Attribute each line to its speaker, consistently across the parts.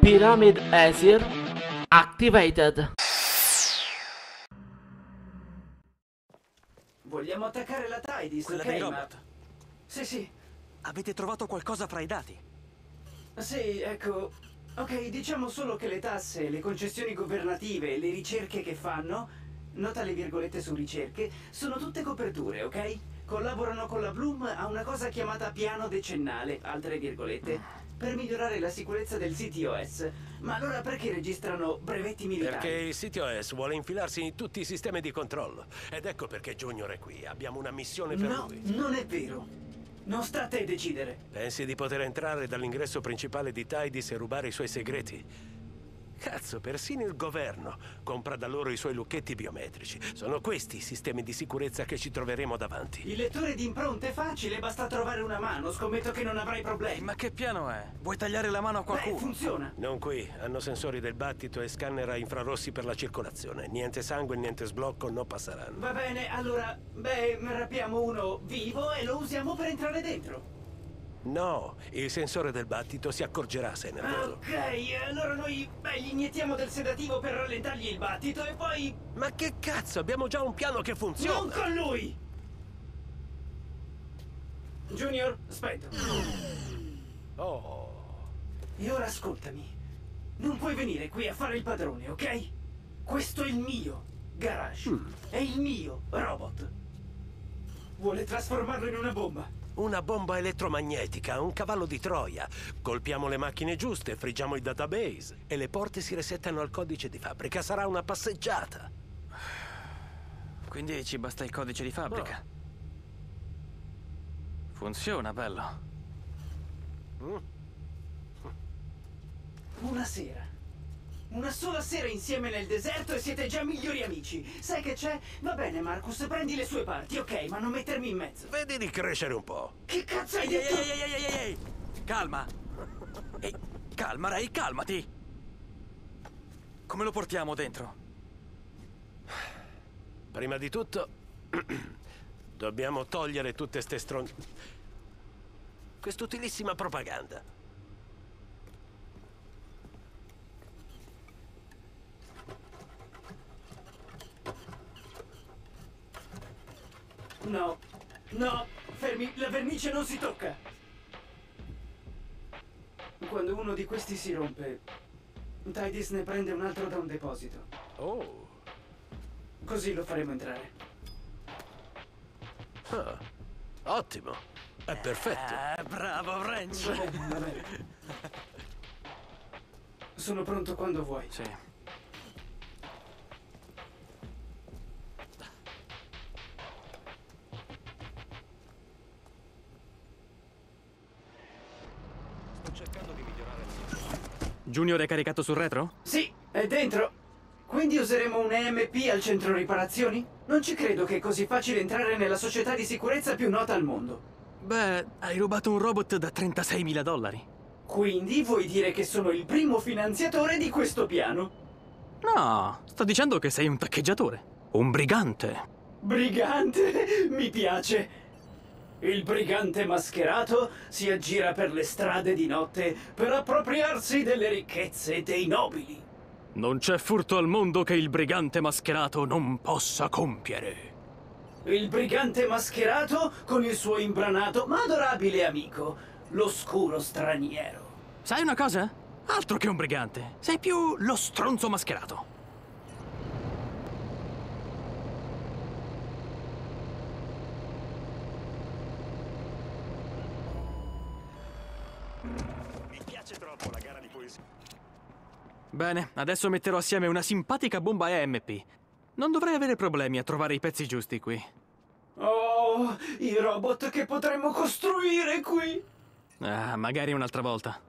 Speaker 1: Pyramid Asir activated.
Speaker 2: Vogliamo attaccare la TIDIS,
Speaker 3: Quella
Speaker 2: ok?
Speaker 3: dei
Speaker 2: ma-
Speaker 3: robot.
Speaker 2: Sì, sì.
Speaker 3: Avete trovato qualcosa fra i dati?
Speaker 2: Sì, ecco. Ok, diciamo solo che le tasse, le concessioni governative e le ricerche che fanno, nota le virgolette su ricerche, sono tutte coperture, ok? Collaborano con la Bloom a una cosa chiamata piano decennale, altre virgolette, per migliorare la sicurezza del CTOS. Ma allora perché registrano brevetti militari?
Speaker 4: Perché il CTOS vuole infilarsi in tutti i sistemi di controllo. Ed ecco perché Junior è qui. Abbiamo una missione per
Speaker 2: No,
Speaker 4: lui.
Speaker 2: non è vero. Non sta a te decidere.
Speaker 4: Pensi di poter entrare dall'ingresso principale di Tidis e rubare i suoi segreti? Cazzo, persino il governo compra da loro i suoi lucchetti biometrici. Sono questi i sistemi di sicurezza che ci troveremo davanti.
Speaker 2: Il lettore di impronte è facile, basta trovare una mano. Scommetto che non avrai problemi.
Speaker 3: Ma che piano è? Vuoi tagliare la mano a
Speaker 2: Beh,
Speaker 3: qualcuno?
Speaker 2: funziona.
Speaker 4: Non qui, hanno sensori del battito e scanner a infrarossi per la circolazione. Niente sangue, niente sblocco, non passeranno.
Speaker 2: Va bene, allora, beh, rapiamo uno vivo e lo usiamo per entrare dentro.
Speaker 4: No, il sensore del battito si accorgerà se è
Speaker 2: Ah,
Speaker 4: nervoso.
Speaker 2: ok, allora noi, beh, gli iniettiamo del sedativo per rallentargli il battito e poi...
Speaker 4: Ma che cazzo, abbiamo già un piano che
Speaker 2: Non
Speaker 4: funziona!
Speaker 2: con lui! Junior, spento.
Speaker 4: Oh,
Speaker 2: E ora ascoltami. Non puoi venire qui a fare il padrone, ok? Questo è il mio garage. È il mio robot. Vuole trasformarlo in una bomba.
Speaker 4: Una bomba elettromagnetica, un cavallo di Troia. Colpiamo le macchine giuste, friggiamo il database e le porte si resettano al codice di fabbrica. Sarà una passeggiata.
Speaker 3: Quindi ci basta il codice di fabbrica. Funziona, bello.
Speaker 2: Una sera. Una sola sera insieme nel deserto e siete già migliori amici. Sai che c'è? Va bene, Marcus, prendi le sue parti, ok, ma non mettermi in mezzo.
Speaker 4: Vedi di crescere un po'.
Speaker 2: Che cazzo hai
Speaker 3: Ehi,
Speaker 2: detto?
Speaker 3: ehi, ehi, ehi, ehi, ehi! Calma! Ehi, calma, Ray, calmati! Come lo portiamo dentro?
Speaker 4: Prima di tutto, dobbiamo togliere tutte ste stron... Quest'utilissima propaganda.
Speaker 2: No, no, fermi, la vernice non si tocca. Quando uno di questi si rompe, Tidis ne prende un altro da un deposito.
Speaker 4: Oh,
Speaker 2: Così lo faremo entrare.
Speaker 4: ah, ottimo. È perfetto.
Speaker 3: Eh, bravo,
Speaker 2: Va
Speaker 3: Wrench!
Speaker 2: bene, va bene. Sono pronto quando vuoi.
Speaker 3: Sì. Junior è caricato sul retro?
Speaker 2: Sì, è dentro. Quindi useremo un EMP al centro riparazioni? Non ci credo che è così facile entrare nella società di sicurezza più nota al mondo.
Speaker 3: Beh, hai rubato un robot da 36.000 dollari.
Speaker 2: Quindi vuoi dire che sono il primo finanziatore di questo piano?
Speaker 3: No, sto dicendo che sei un taccheggiatore. Un brigante.
Speaker 2: Brigante? Mi piace. Il brigante mascherato si aggira per le strade di notte per appropriarsi delle ricchezze dei nobili.
Speaker 3: Non c'è furto al mondo che il brigante mascherato non possa compiere.
Speaker 2: Il brigante mascherato con il suo imbranato ma adorabile amico, l'oscuro straniero.
Speaker 3: Sai una cosa? Altro che un brigante. Sei più lo stronzo mascherato. Bene, adesso metterò assieme una simpatica bomba EMP. Non dovrei avere problemi a trovare i pezzi giusti qui.
Speaker 2: Oh, i robot che potremmo costruire qui!
Speaker 3: Ah, magari un'altra volta.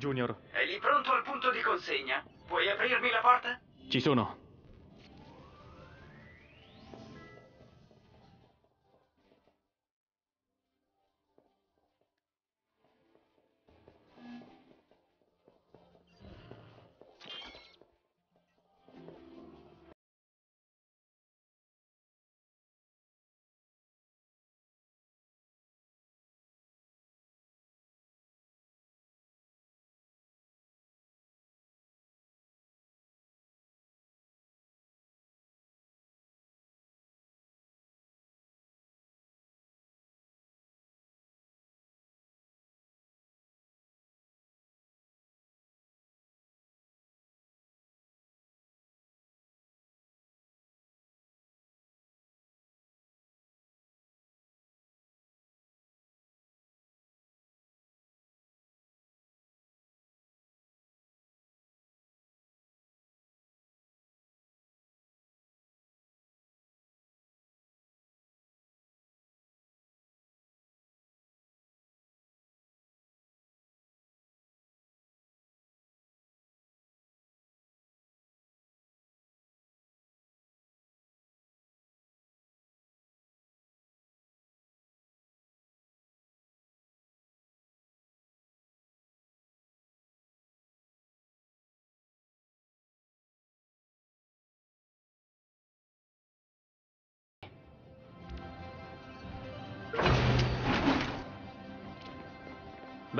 Speaker 5: Junior.
Speaker 2: È lì pronto al punto di consegna? Puoi aprirmi la porta?
Speaker 5: Ci sono.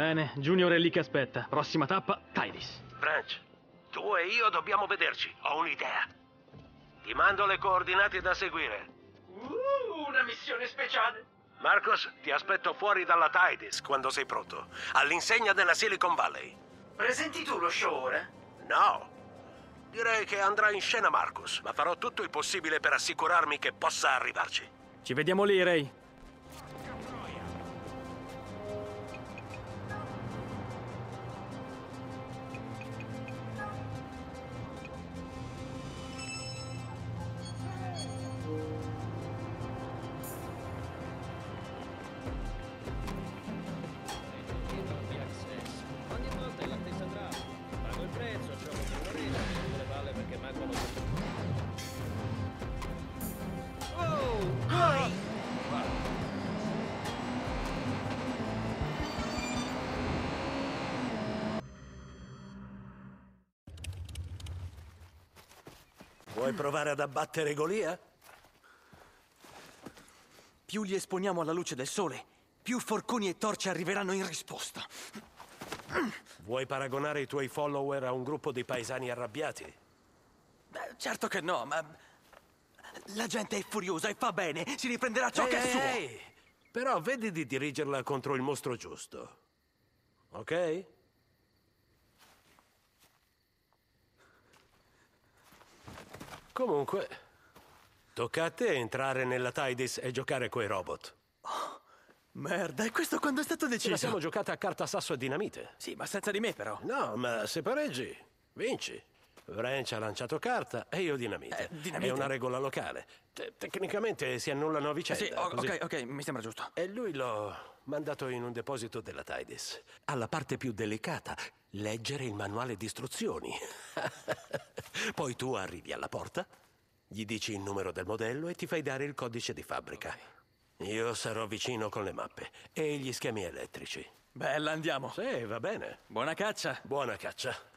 Speaker 5: Bene, Junior è lì che aspetta. Prossima tappa, Tidis.
Speaker 4: Branch, tu e io dobbiamo vederci. Ho un'idea. Ti mando le coordinate da seguire.
Speaker 2: Uh, una missione speciale.
Speaker 4: Marcos, ti aspetto fuori dalla Tidis quando sei pronto. All'insegna della Silicon Valley.
Speaker 2: Presenti tu lo show ora?
Speaker 4: No. Direi che andrà in scena Marcus, ma farò tutto il possibile per assicurarmi che possa arrivarci.
Speaker 5: Ci vediamo lì, Ray.
Speaker 4: Vuoi provare ad abbattere Golia?
Speaker 3: Più li esponiamo alla luce del sole, più forconi e torce arriveranno in risposta.
Speaker 4: Vuoi paragonare i tuoi follower a un gruppo di paesani arrabbiati?
Speaker 3: Beh, certo che no, ma... La gente è furiosa e fa bene, si riprenderà ciò che è
Speaker 4: Ehi,
Speaker 3: suo.
Speaker 4: ehi, Però vedi di dirigerla contro il mostro giusto. Ok? Comunque, tocca a te entrare nella Tidis e giocare coi robot.
Speaker 3: Merda, e questo quando è stato
Speaker 4: Ce la
Speaker 3: deciso?
Speaker 4: siamo giocata a carta sasso e dinamite.
Speaker 3: Sì, ma senza di me però.
Speaker 4: No, ma se pareggi, vinci. Branch ha lanciato carta e io dinamite.
Speaker 3: Eh, dinamite?
Speaker 4: È una regola locale. Te- tecnicamente si annullano a vicenda.
Speaker 3: Sì, o-
Speaker 4: così-
Speaker 3: ok, ok, mi sembra giusto.
Speaker 4: E lui l'ho mandato in un deposito della Tidis. Alla parte più delicata, leggere il manuale di istruzioni. Poi tu arrivi alla porta, gli dici il numero del modello e ti fai dare il codice di fabbrica. Io sarò vicino con le mappe e gli schemi elettrici.
Speaker 3: Bella, andiamo.
Speaker 4: Sì, va bene.
Speaker 3: Buona caccia.
Speaker 4: Buona caccia.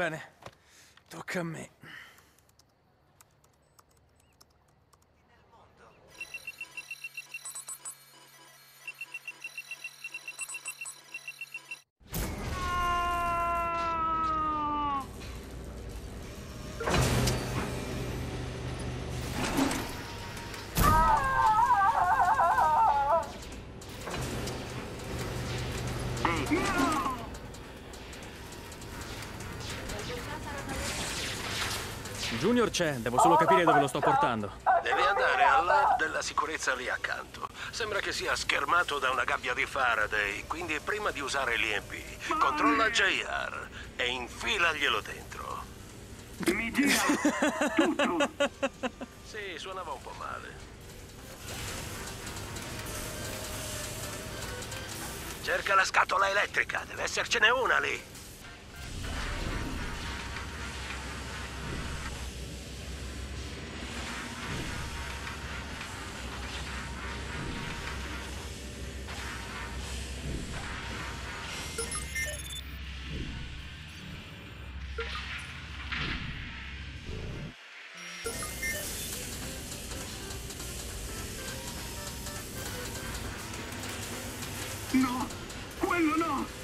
Speaker 3: Bene, tocca a me. Junior c'è, devo solo capire dove lo sto portando.
Speaker 4: Devi andare al lab della sicurezza lì accanto. Sembra che sia schermato da una gabbia di Faraday, quindi prima di usare l'EMP, controlla JR e infilaglielo dentro.
Speaker 6: Mi gira tutto.
Speaker 4: Sì, suonava un po' male. Cerca la scatola elettrica, deve essercene una lì.
Speaker 6: Quello no.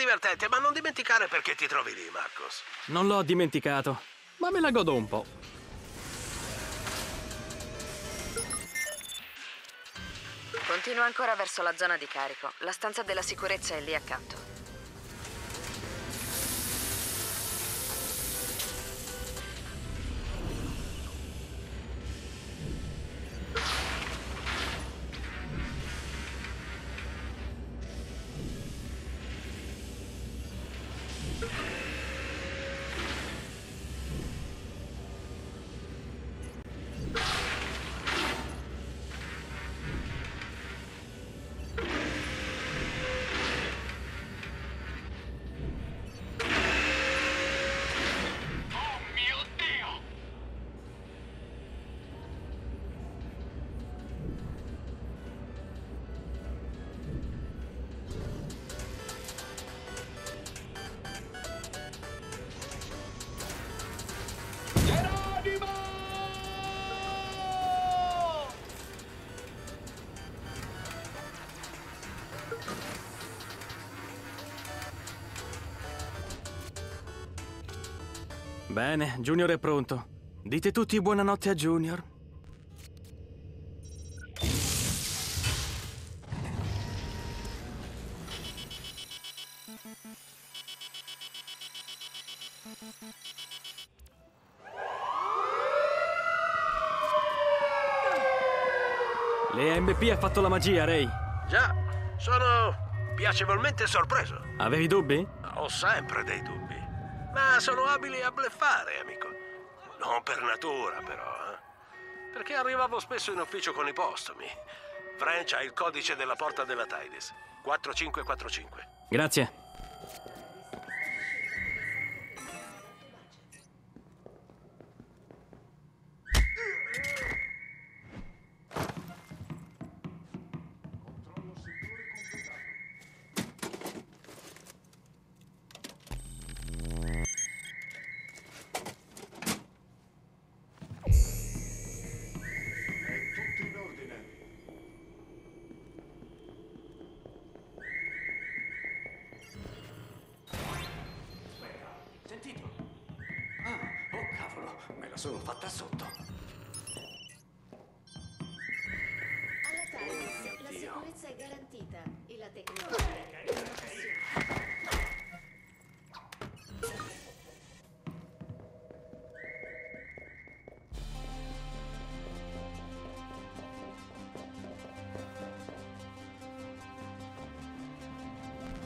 Speaker 4: Divertente, ma non dimenticare perché ti trovi lì, Marcos.
Speaker 3: Non l'ho dimenticato, ma me la godo un po'.
Speaker 7: Continua ancora verso la zona di carico. La stanza della sicurezza è lì accanto.
Speaker 3: Bene, Junior è pronto. Dite tutti buonanotte a Junior. L'EMP ha fatto la magia, Ray.
Speaker 4: Già, sono piacevolmente sorpreso.
Speaker 3: Avevi dubbi?
Speaker 4: Ho sempre dei dubbi. Ma sono abili a bleffare, amico. Non per natura, però, eh. Perché arrivavo spesso in ufficio con i postumi. French ha il codice della porta della Tidis. 4545.
Speaker 3: Grazie.
Speaker 8: sono fatta sotto.
Speaker 9: Alla Thales oh, la sicurezza è garantita e la tecnologia è una.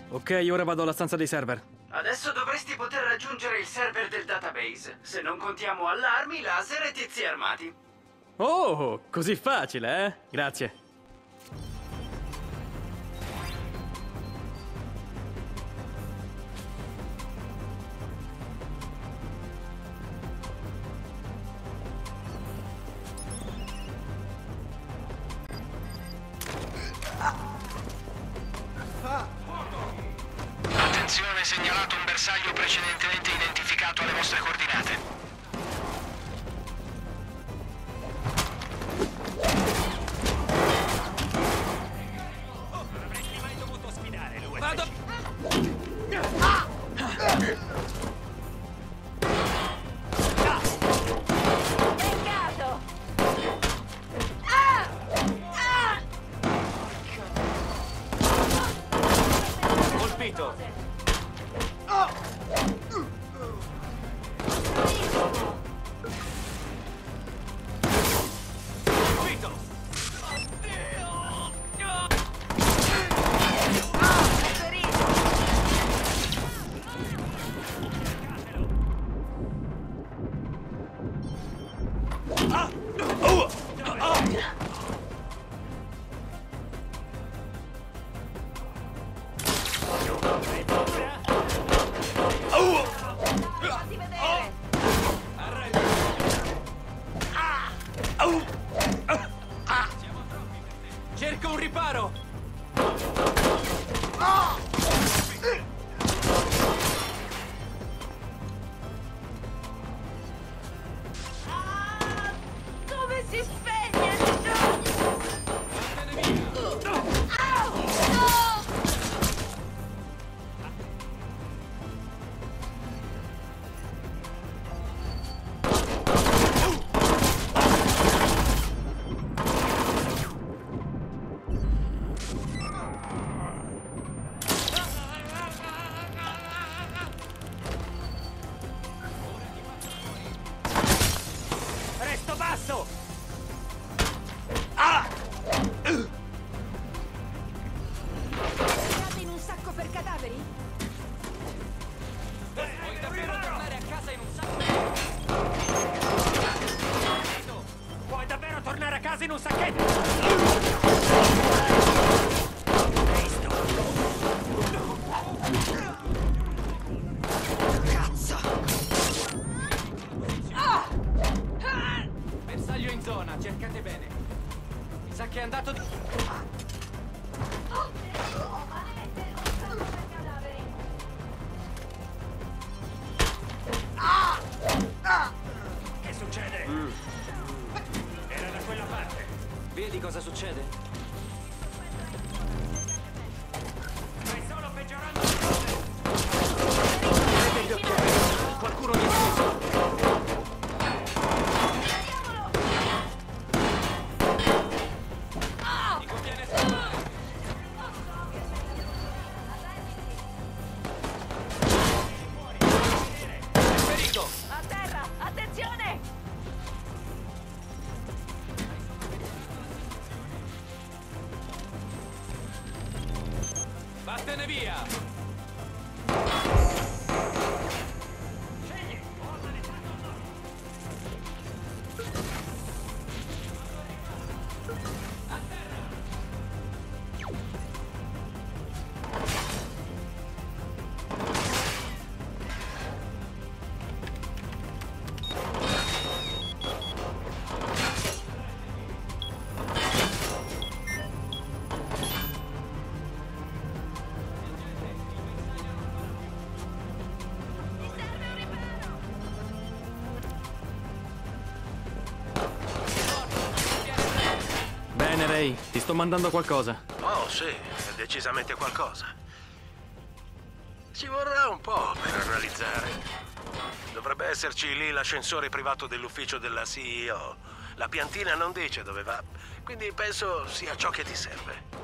Speaker 3: Ok, ora vado alla stanza dei server.
Speaker 2: Raggiungere il server del database. Se non contiamo allarmi, laser e tizi armati.
Speaker 3: Oh, così facile, eh? Grazie.
Speaker 10: coordinaten. Cosa succede?
Speaker 3: Ray, ti sto mandando qualcosa.
Speaker 4: Oh, sì, decisamente qualcosa. Ci vorrà un po' per analizzare. Dovrebbe esserci lì l'ascensore privato dell'ufficio della CEO. La piantina non dice dove va, quindi penso sia ciò che ti serve.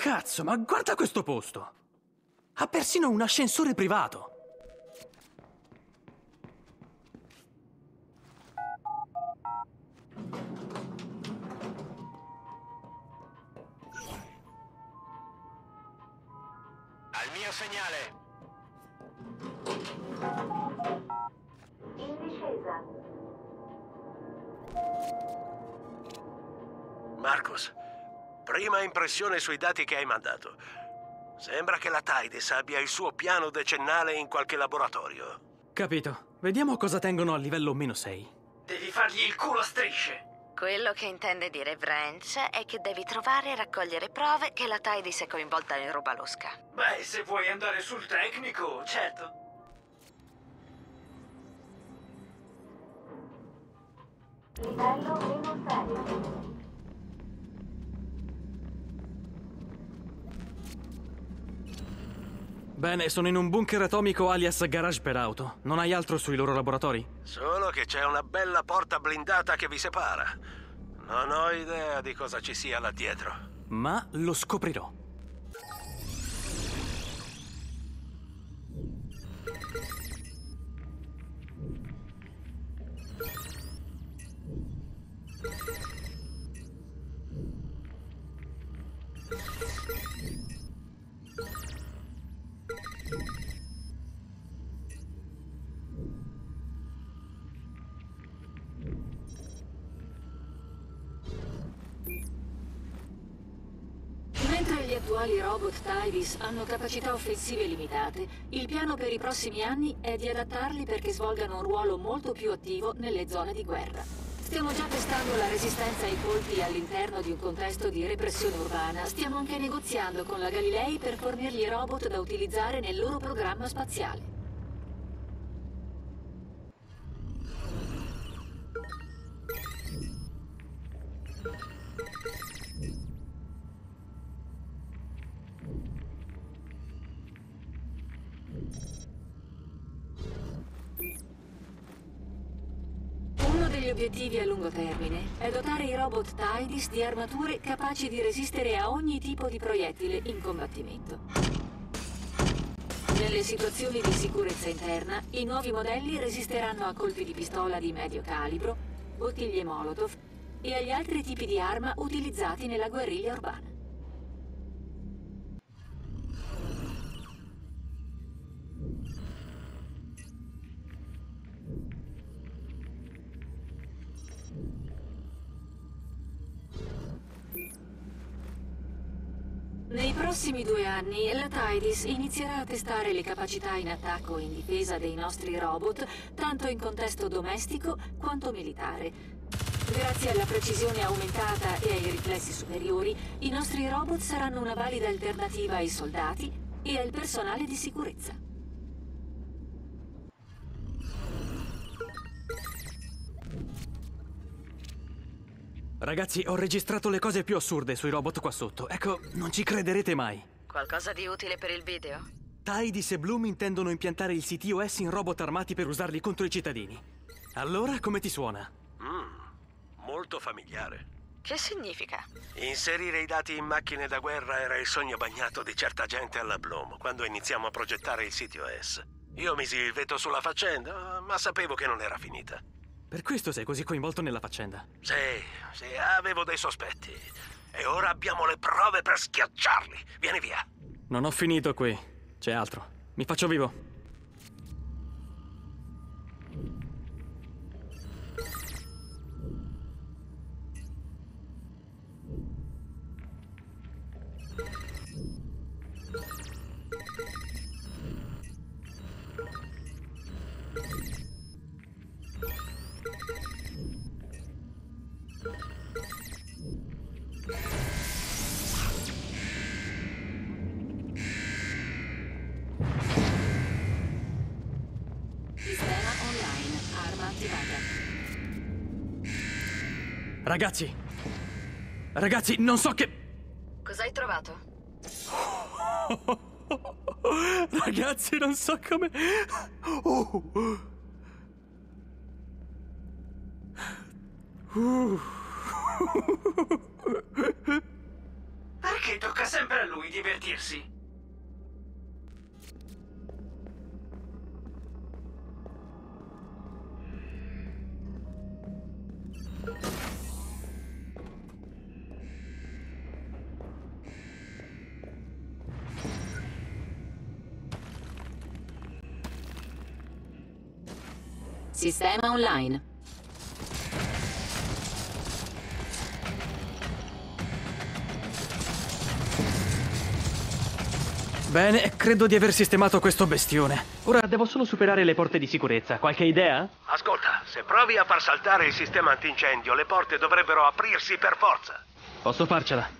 Speaker 3: Cazzo, ma guarda questo posto! Ha persino un ascensore privato!
Speaker 11: Al mio segnale.
Speaker 12: In discesa.
Speaker 4: Marcos, prima impressione sui dati che hai mandato. Sembra che la TIDES abbia il suo piano decennale in qualche laboratorio.
Speaker 3: Capito. Vediamo cosa tengono a livello meno 6.
Speaker 2: Devi fargli il culo a strisce.
Speaker 7: Quello che intende dire Branch è che devi trovare e raccogliere prove che la Tidis è coinvolta in roba losca.
Speaker 2: Beh, se vuoi andare sul tecnico, certo.
Speaker 12: Livello meno 6.
Speaker 3: Bene, sono in un bunker atomico alias garage per auto. Non hai altro sui loro laboratori?
Speaker 4: Solo che c'è una bella porta blindata che vi separa. Non ho idea di cosa ci sia là dietro.
Speaker 3: Ma lo scoprirò.
Speaker 13: Tidis hanno capacità offensive limitate, il piano per i prossimi anni è di adattarli perché svolgano un ruolo molto più attivo nelle zone di guerra. Stiamo già testando la resistenza ai colpi all'interno di un contesto di repressione urbana. Stiamo anche negoziando con la Galilei per fornirgli robot da utilizzare nel loro programma spaziale. Degli obiettivi a lungo termine è dotare i robot Tidis di armature capaci di resistere a ogni tipo di proiettile in combattimento. Nelle situazioni di sicurezza interna, i nuovi modelli resisteranno a colpi di pistola di medio calibro, bottiglie Molotov e agli altri tipi di arma utilizzati nella guerriglia urbana. Prossimi due anni la Tidis inizierà a testare le capacità in attacco e in difesa dei nostri robot, tanto in contesto domestico quanto militare. Grazie alla precisione aumentata e ai riflessi superiori, i nostri robot saranno una valida alternativa ai soldati e al personale di sicurezza.
Speaker 3: Ragazzi, ho registrato le cose più assurde sui robot qua sotto. Ecco, non ci crederete mai.
Speaker 7: Qualcosa di utile per il video?
Speaker 3: Tidis e Bloom intendono impiantare il CTOS in robot armati per usarli contro i cittadini. Allora, come ti suona?
Speaker 4: Mm, molto familiare.
Speaker 7: Che significa?
Speaker 4: Inserire i dati in macchine da guerra era il sogno bagnato di certa gente alla Bloom quando iniziamo a progettare il CTOS. Io misi il veto sulla faccenda, ma sapevo che non era finita.
Speaker 3: Per questo sei così coinvolto nella faccenda.
Speaker 4: Sì, sì, avevo dei sospetti. E ora abbiamo le prove per schiacciarli. Vieni via.
Speaker 3: Non ho finito qui. C'è altro. Mi faccio vivo. Ragazzi. Ragazzi, non so che...
Speaker 7: Cosa hai trovato?
Speaker 3: Ragazzi, non so come... Oh.
Speaker 2: Perché tocca sempre a lui divertirsi.
Speaker 13: Sistema online.
Speaker 3: Bene, credo di aver sistemato questo bestione. Ora devo solo superare le porte di sicurezza. Qualche idea?
Speaker 4: Ascolta, se provi a far saltare il sistema antincendio, le porte dovrebbero aprirsi per forza.
Speaker 3: Posso farcela.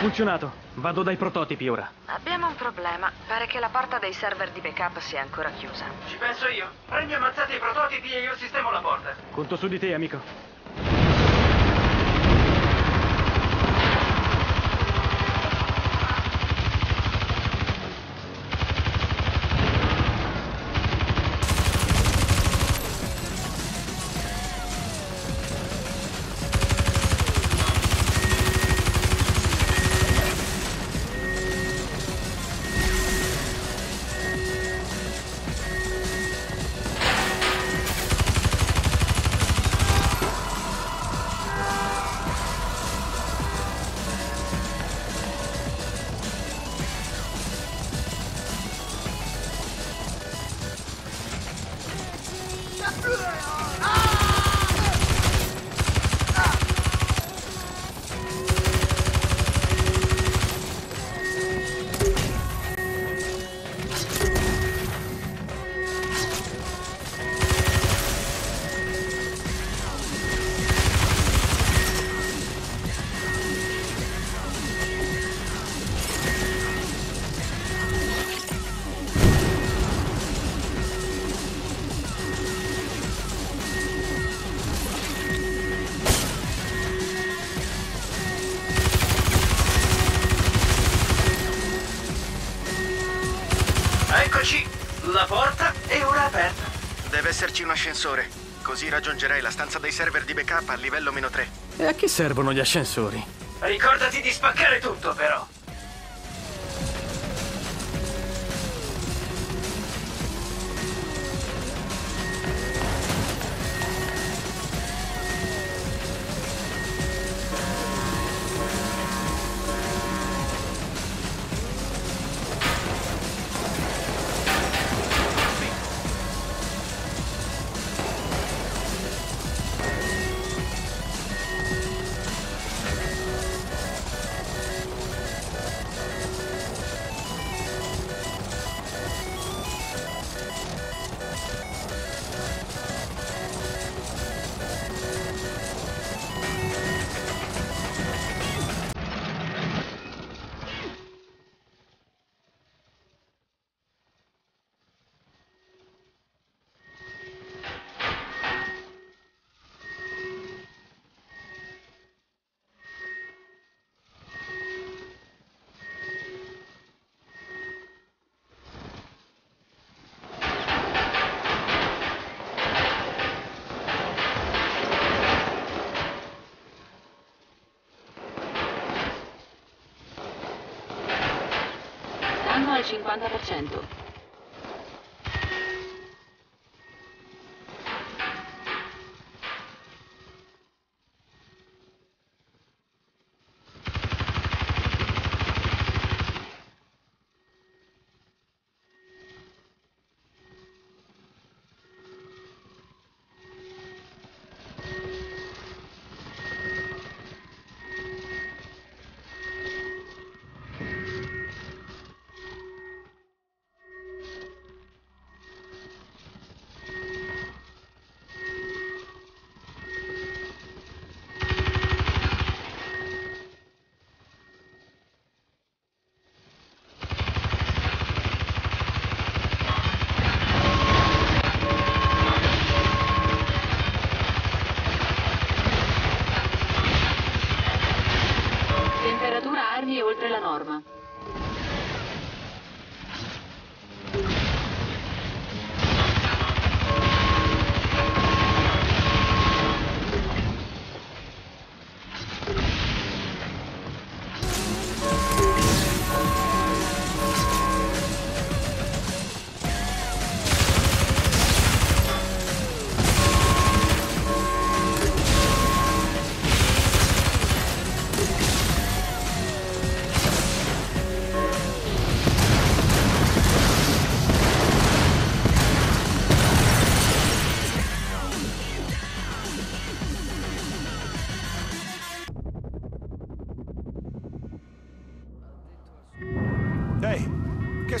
Speaker 3: Funzionato. Vado dai prototipi ora.
Speaker 7: Abbiamo un problema. Pare che la porta dei server di backup sia ancora chiusa.
Speaker 2: Ci penso io. Prendi ammazzate i prototipi e io sistemo la porta.
Speaker 3: Conto su di te, amico.
Speaker 11: Ascensore. Così raggiungerai la stanza dei server di backup a livello meno 3.
Speaker 3: E a che servono gli ascensori?
Speaker 2: Ricordati di spaccare tutto, però.
Speaker 13: 50%.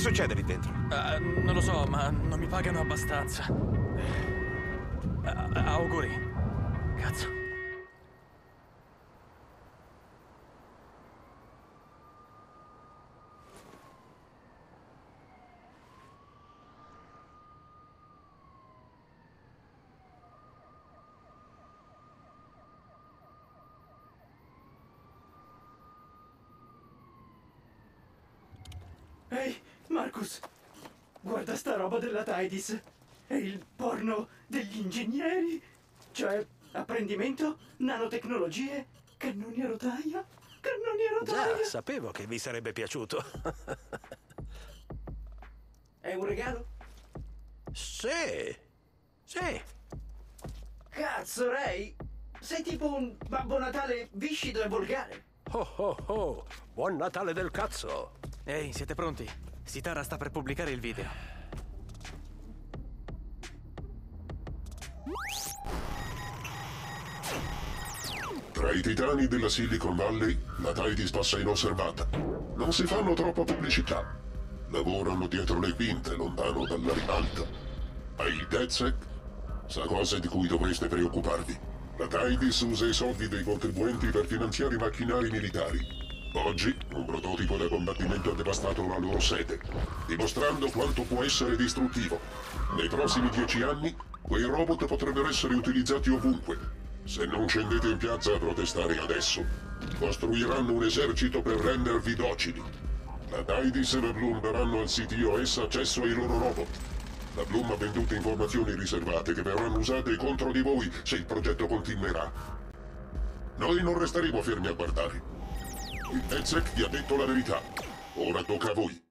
Speaker 4: Succede lì dentro?
Speaker 3: Ah, non lo so, ma non mi pagano abbastanza. Ah, auguri. Cazzo.
Speaker 2: Ehi, Marcus, guarda sta roba della Tidis. È il porno degli ingegneri. Cioè, apprendimento, nanotecnologie, cannoni a rotaia, cannoni a rotaia.
Speaker 4: Già, sapevo che vi sarebbe piaciuto.
Speaker 2: È un regalo?
Speaker 4: sì, sì.
Speaker 2: Cazzo, Ray! Sei tipo un Babbo Natale viscido e volgare.
Speaker 4: Oh oh oh, buon Natale del cazzo.
Speaker 3: Ehi, siete pronti? Sitara sta per pubblicare il video.
Speaker 14: Tra i titani della Silicon Valley, la Tidis passa inosservata. Non si fanno troppa pubblicità. Lavorano dietro le quinte, lontano dalla ribalta. Ma il DedSec sa cose di cui dovreste preoccuparvi. La Tidis usa i soldi dei contribuenti per finanziare i macchinari militari. Oggi un prototipo da combattimento ha devastato la loro sede, dimostrando quanto può essere distruttivo. Nei prossimi dieci anni, quei robot potrebbero essere utilizzati ovunque. Se non scendete in piazza a protestare adesso, costruiranno un esercito per rendervi docili. La Tidis e la Bloom daranno al CTOS accesso ai loro robot. La Bloom ha venduto informazioni riservate che verranno usate contro di voi se il progetto continuerà. Noi non resteremo fermi a guardare. Il DedSec vi ha detto la verità. Ora tocca a voi.